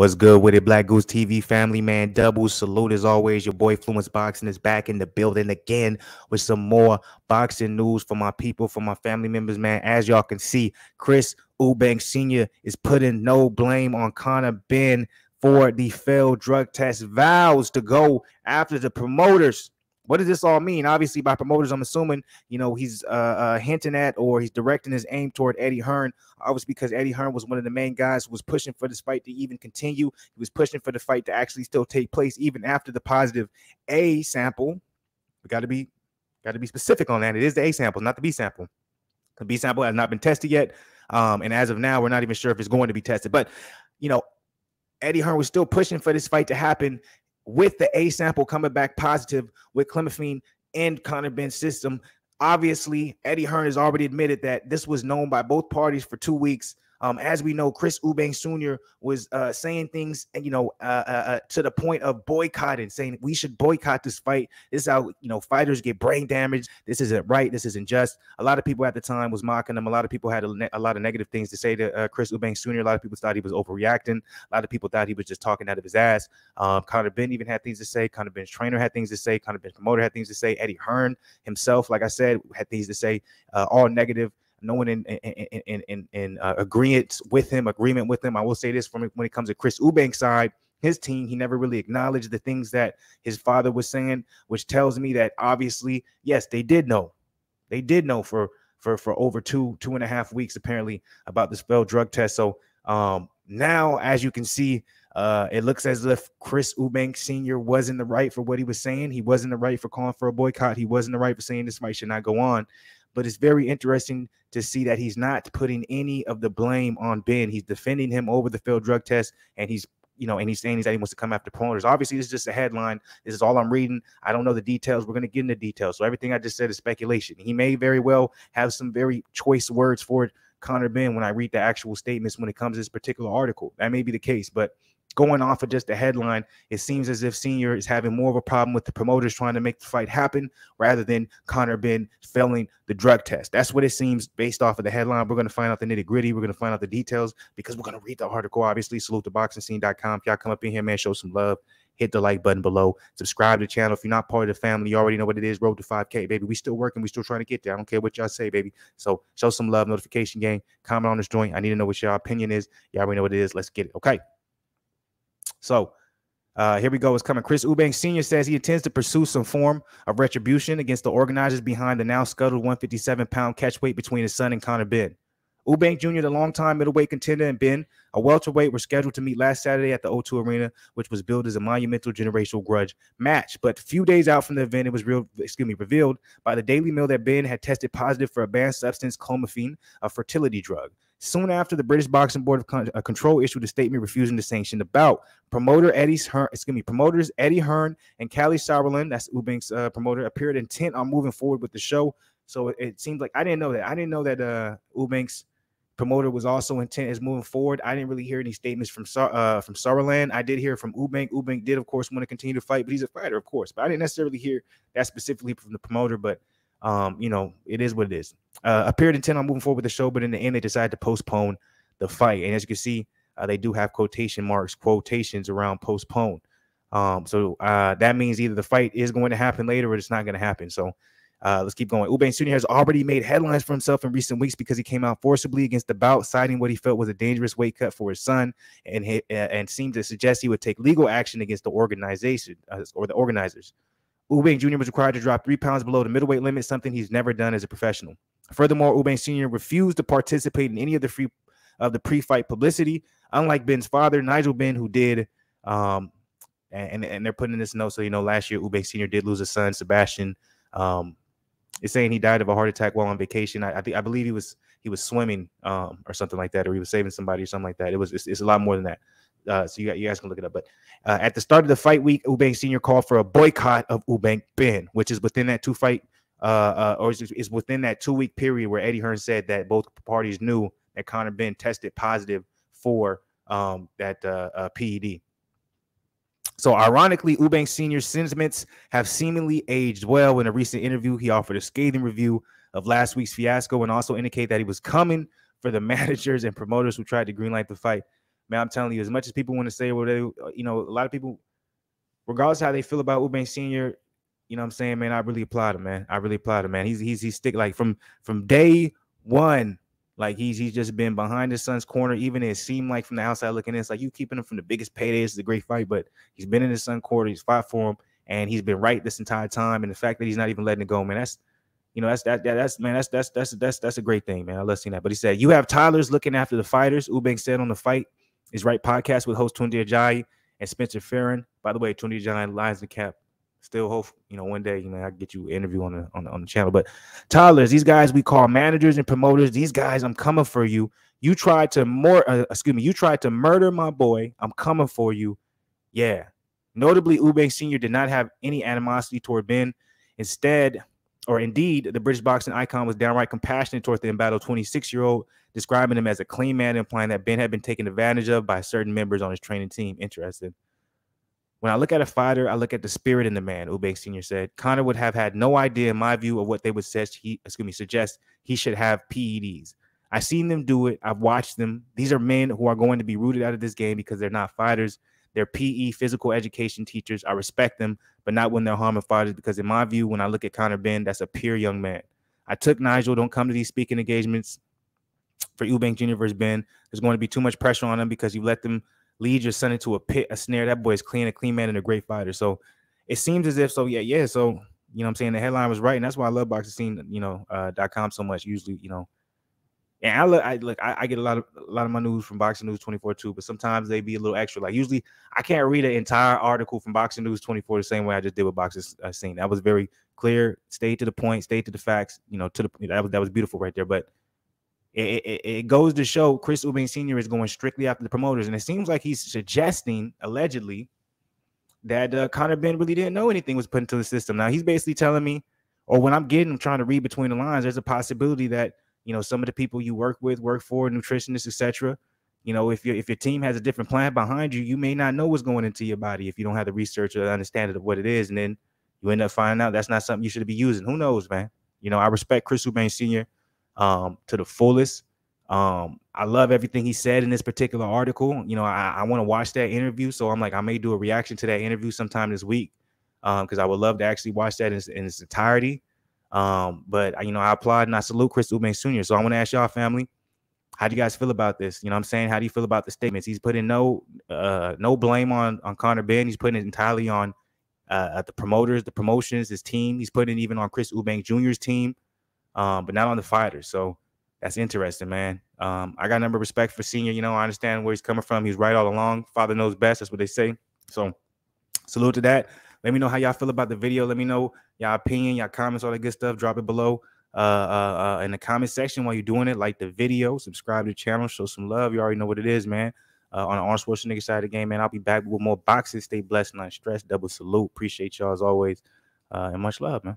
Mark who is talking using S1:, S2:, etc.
S1: What's good with it, Blak Goose TV family, man? Double salute as always. Your boy Fluence Boxing is back in the building again with some more boxing news for my people, for my family members, man. As y'all can see, Chris Eubank Sr. is putting no blame on Conor Benn for the failed drug test, vows to go after the promoters what does this all mean? Obviously, by promoters, I'm assuming you know he's uh, uh, hinting at or he's directing his aim toward Eddie Hearn. Obviously, because Eddie Hearn was one of the main guys who was pushing for this fight to even continue. He was pushing for the fight to actually still take place even after the positive A sample. We got to be got to be specific on that. It is the A sample, not the B sample. The B sample has not been tested yet, um, and as of now, we're not even sure if it's going to be tested. But you know, Eddie Hearn was still pushing for this fight to happen with the A sample coming back positive with clomiphene and Conor Benn's system. Obviously, Eddie Hearn has already admitted that this was known by both parties for two weeks. Um, as we know, Chris Eubank Sr. was uh, saying things, and you know, uh, uh, uh, to the point of boycotting, saying we should boycott this fight. This is how you know fighters get brain damage. This isn't right. This isn't just. A lot of people at the time was mocking him. A lot of people had a, ne- a lot of negative things to say to uh, Chris Eubank Sr. A lot of people thought he was overreacting. A lot of people thought he was just talking out of his ass. Um, Conor Benn even had things to say. Conor Benn's trainer had things to say. Conor Benn's promoter had things to say. Eddie Hearn himself, like I said, had things to say. Uh, all negative no one in in in in, in uh, agreement with him, agreement with him. I will say this from when it comes to Chris Eubank's side, his team, he never really acknowledged the things that his father was saying, which tells me that obviously, yes, they did know, they did know for for for over two two and a half weeks apparently about this failed drug test. So um now, as you can see, uh, it looks as if Chris Eubank Sr. was in the right for what he was saying. He wasn't the right for calling for a boycott. He wasn't the right for saying this fight should not go on. But it's very interesting to see that he's not putting any of the blame on Benn. He's defending him over the failed drug test, and he's you know, and he's saying he's that he wants to come after promoters. Obviously, this is just a headline. This is all I'm reading. I don't know the details. We're going to get into details. So everything I just said is speculation. He may very well have some very choice words for Conor Benn, when I read the actual statements when it comes to this particular article. That may be the case, but going off of just the headline, it seems as if Senior is having more of a problem with the promoters trying to make the fight happen rather than Conor Benn failing the drug test. That's what it seems based off of the headline. We're going to find out the nitty gritty. We're going to find out the details because we're going to read the article. Obviously, salute to boxingscene.com. If y'all come up in here, man, show some love. Hit the like button below. Subscribe to the channel. If you're not part of the family, you already know what it is. Road to 5K, baby. We still working. We still trying to get there. I don't care what y'all say, baby. So show some love. Notification gang. Comment on this joint. I need to know what your opinion is. Y'all already know what it is. Let's get it. Okay. So uh, here we go. It's coming. Chris Eubank Sr. says he intends to pursue some form of retribution against the organizers behind the now scuttled 157 pound catchweight between his son and Conor Benn. Eubank Jr., the longtime middleweight contender, and Benn, a welterweight, were scheduled to meet last Saturday at the O2 Arena, which was billed as a monumental generational grudge match. But a few days out from the event, it was real, excuse me, revealed by the Daily Mail that Benn had tested positive for a banned substance, clomiphene, a fertility drug. Soon after, the British Boxing Board of uh, Control issued a statement refusing to sanction the bout. Promoter Eddie Hearn, excuse me, promoters Eddie Hearn and Kalle Sauerland, that's Eubank's uh, promoter, appeared intent on moving forward with the show. So it, it seems like I didn't know that. I didn't know that uh, promoter was also intent is moving forward. I didn't really hear any statements from uh, from Sauerland. I did hear from Eubank. Eubank did, of course, want to continue to fight, but he's a fighter, of course. But I didn't necessarily hear that specifically from the promoter. But um, you know, it is what it is. Uh, appeared intent on moving forward with the show, but in the end, they decided to postpone the fight. And as you can see, uh, they do have quotation marks, quotations around postpone. Um, so uh, that means either the fight is going to happen later or it's not going to happen. So uh, let's keep going. Eubank Sr. has already made headlines for himself in recent weeks because he came out forcibly against the bout, citing what he felt was a dangerous weight cut for his son, and he, uh, and seemed to suggest he would take legal action against the organization uh, or the organizers. Eubank Jr. was required to drop three pounds below the middleweight limit, something he's never done as a professional. Furthermore, Eubank Sr. refused to participate in any of the free of the pre-fight publicity, unlike Benn's father, Nigel Benn, who did. Um, and, and they're putting this note so you know last year Eubank Sr. did lose a son, Sebastian. Um, it's saying he died of a heart attack while on vacation. I, I think I believe he was he was swimming um, or something like that, or he was saving somebody or something like that. It was it's, it's a lot more than that. Uh, so you, you guys can look it up. But uh, at the start of the fight week, Eubank Sr. called for a boycott of Eubank Benn, which is within that two fight, uh, uh, or is, is within that two week period where Eddie Hearn said that both parties knew that Conor Benn tested positive for um, that uh, uh, PED. So, ironically, Eubank Sr.'s sentiments have seemingly aged well. In a recent interview, he offered a scathing review of last week's fiasco and also indicated that he was coming for the managers and promoters who tried to greenlight the fight man, I'm telling you, as much as people want to say what they, you know, a lot of people, regardless how they feel about Eubank Senior, you know, what I'm saying, man, I really applaud him, man. I really applaud him, man. He's he's he's stick like from from day one. Like he's he's just been behind his son's corner. Even it seemed like from the outside looking in, it's like you keeping him from the biggest paydays. It's a great fight, but he's been in his son's corner. He's fought for him, and he's been right this entire time. And the fact that he's not even letting it go, man, that's you know that's that, that that's man, that's that's that's that's that's a great thing, man. I love seeing that. But he said you have Tyler's looking after the fighters. Eubank said on the fight is right podcast with host Tunde Ajayi and Spencer Fearon. By the way, Tunde Ajayi Lions and Cap still hope you know one day you know I get you interview on the, on the on the channel. But Tyler's these guys we call managers and promoters. These guys, I'm coming for you. You tried to more uh, excuse me, you tried to murder my boy. I'm coming for you. Yeah. Notably, Eubank Sr. did not have any animosity toward Benn. Instead, or indeed, the British boxing icon was downright compassionate toward the embattled 26 year old, describing him as a clean man, implying that Benn had been taken advantage of by certain members on his training team. Interesting. When I look at a fighter, I look at the spirit in the man, Eubank Sr. said. Conor would have had no idea, in my view, of what they would suggest he, excuse me, suggest he should have PEDs. I've seen them do it. I've watched them. These are men who are going to be rooted out of this game because they're not fighters. They're PE physical education teachers. I respect them, but not when they're harming fighters. Because in my view, when I look at Conor Benn, that's a pure young man. I took Nigel. Don't come to these speaking engagements for Eubank Jr. versus Benn. There's going to be too much pressure on them because you let them lead your son into a pit, a snare. That boy is clean, a clean man, and a great fighter. So it seems as if so. Yeah, yeah. So you know, I'm saying the headline was right, and that's why I love boxing scene. You know, uh, .com so much. Usually, you know, and I look, I look, I, I, get a lot of a lot of my news from Boxing News 24 too, but sometimes they be a little extra. Like usually, I can't read an entire article from Boxing News 24 the same way I just did with Boxing uh, Scene. That was very clear, stayed to the point, stayed to the facts. You know, to the that was that was beautiful right there. But it, it, it goes to show Chris Eubank Sr. is going strictly after the promoters, and it seems like he's suggesting allegedly that uh, Conor Benn really didn't know anything was put into the system. Now he's basically telling me, or when I'm getting, I'm trying to read between the lines. There's a possibility that you know some of the people you work with, work for, nutritionists, etc. You know, if your if your team has a different plan behind you, you may not know what's going into your body if you don't have the research or the understanding of what it is, and then you end up finding out that's not something you should be using. Who knows, man? You know, I respect Chris Eubank Sr um, to the fullest. Um, I love everything he said in this particular article. You know, I, I want to watch that interview, so I'm like, I may do a reaction to that interview sometime this week because um, I would love to actually watch that in, in its entirety. Um, but you know, I applaud and I salute Chris Eubank Sr. So I want to ask y'all, family, how do you guys feel about this? You know, I'm saying, how do you feel about the statements? He's putting no uh, no blame on on Conor Benn. He's putting it entirely on uh, the promoters, the promotions, his team. He's putting it even on Chris Eubank Jr.'s team um, but not on the fighters. So that's interesting, man. Um, I got a number respect for senior. You know, I understand where he's coming from. He's right all along. Father knows best. That's what they say. So salute to that. Let me know how y'all feel about the video. Let me know y'all opinion, y'all comments, all that good stuff. Drop it below uh, uh, uh, in the comment section while you're doing it. Like the video, subscribe to the channel, show some love. You already know what it is, man. Uh, on the Arnold Schwarzenegger side of the game, man. I'll be back with more boxes. Stay blessed not unstressed. Double salute. Appreciate y'all as always. Uh, and much love, man.